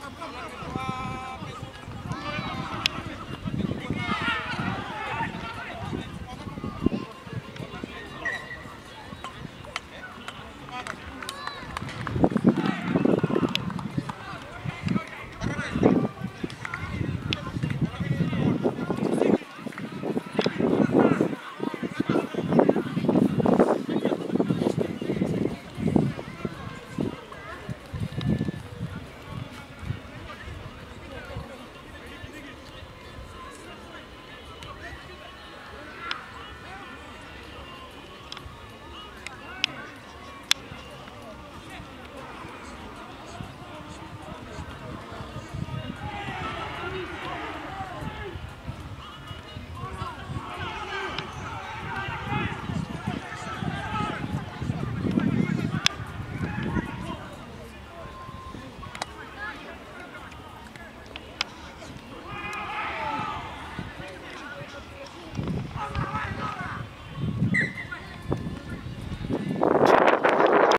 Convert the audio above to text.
Come, come, come.